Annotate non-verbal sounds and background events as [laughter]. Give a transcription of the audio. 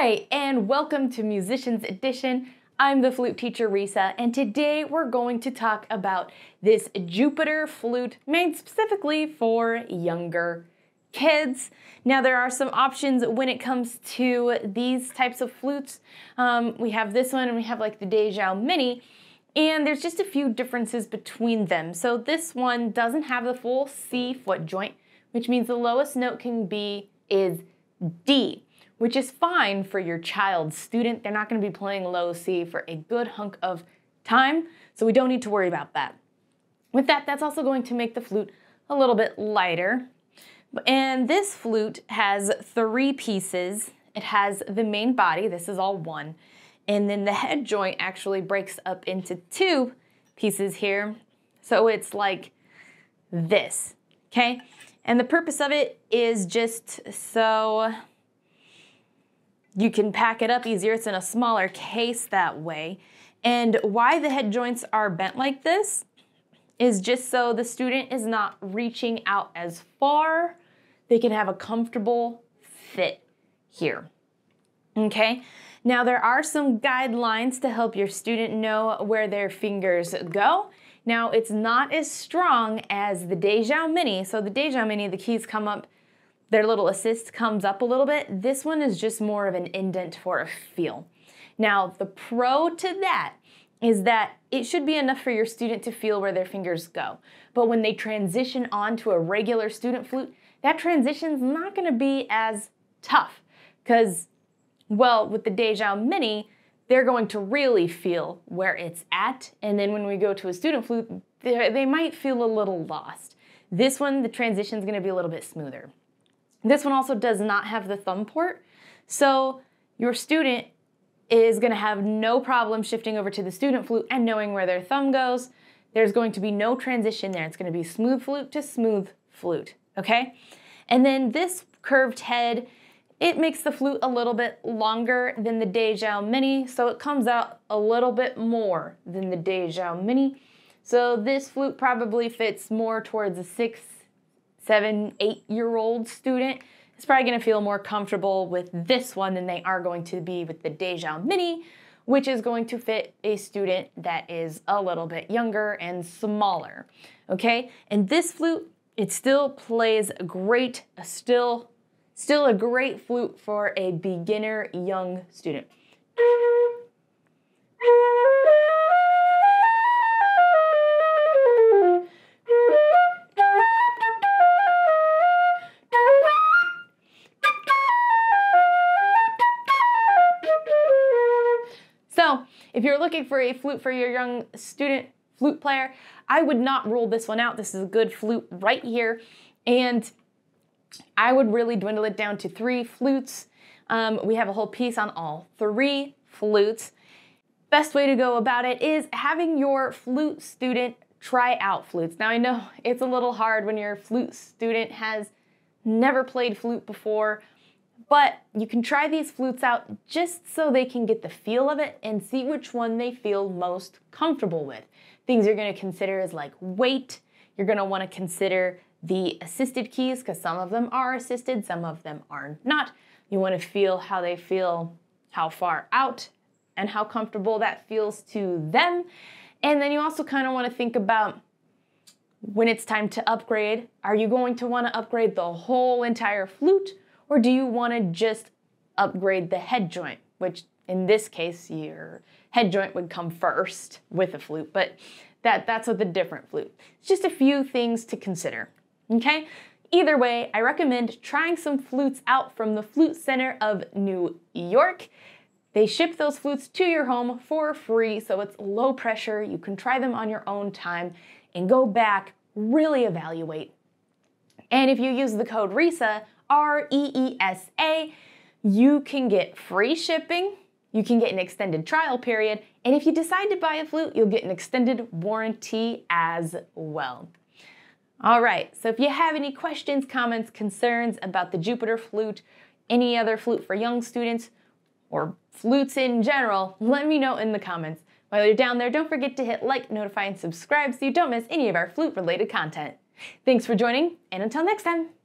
Hi, and welcome to Musician's Addition. I'm the flute teacher Reesa, and today we're going to talk about this Jupiter flute made specifically for younger kids. Now, there are some options when it comes to these types of flutes. Um, we have this one, and we have like the Di Zhao Mini, and there's just a few differences between them. So, this one doesn't have the full C foot joint, which means the lowest note can be is D which is fine for your child's student. They're not going to be playing low C for a good hunk of time, so we don't need to worry about that. With that, that's also going to make the flute a little bit lighter. And this flute has three pieces. It has the main body, this is all one, and then the head joint actually breaks up into two pieces here. So it's like this, okay? And the purpose of it is just so you can pack it up easier. It's in a smaller case that way. And why the head joints are bent like this is just so the student is not reaching out as far. They can have a comfortable fit here. Okay, now there are some guidelines to help your student know where their fingers go. Now it's not as strong as the Di Zhao Mini. So the Di Zhao Mini, the keys come up their little assist comes up a little bit. This one is just more of an indent for a feel. Now, the pro to that is that it should be enough for your student to feel where their fingers go. But when they transition onto a regular student flute, that transition is not going to be as tough because, well, with the Di Zhao Mini, they're going to really feel where it's at. And then when we go to a student flute, they might feel a little lost. This one, the transition is going to be a little bit smoother. This one also does not have the thumb port. So your student is going to have no problem shifting over to the student flute and knowing where their thumb goes. There's going to be no transition there. It's going to be smooth flute to smooth flute, okay? And then this curved head, it makes the flute a little bit longer than the Di Zhao Mini, so it comes out a little bit more than the Di Zhao Mini. So this flute probably fits more towards a six seven, eight year old student is probably going to feel more comfortable with this one than they are going to be with the Di Zhao Mini, which is going to fit a student that is a little bit younger and smaller. Okay, and this flute, it still plays great, still, still a great flute for a beginner young student. If you're looking for a flute for your young student flute player, I would not rule this one out. This is a good flute right here. And I would really dwindle it down to three flutes. Um, we have a whole piece on all three flutes. Best way to go about it is having your flute student try out flutes. Now I know [laughs] it's a little hard when your flute student has never played flute before but you can try these flutes out just so they can get the feel of it and see which one they feel most comfortable with. Things you're going to consider is like weight. You're going to want to consider the assisted keys because some of them are assisted, some of them are not. You want to feel how they feel, how far out, and how comfortable that feels to them. And then you also kind of want to think about when it's time to upgrade. Are you going to want to upgrade the whole entire flute? Or do you want to just upgrade the head joint, which in this case, your head joint would come first with a flute, but that, that's with a different flute. It's just a few things to consider, okay? Either way, I recommend trying some flutes out from the Flute Center of New York. They ship those flutes to your home for free, so it's low pressure. You can try them on your own time and go back, really evaluate. And if you use the code REESA, R E E S A, you can get free shipping, you can get an extended trial period, and if you decide to buy a flute, you'll get an extended warranty as well. All right, so if you have any questions, comments, concerns about the Jupiter flute, any other flute for young students, or flutes in general, let me know in the comments. While you're down there, don't forget to hit like, notify, and subscribe so you don't miss any of our flute related content. Thanks for joining, and until next time.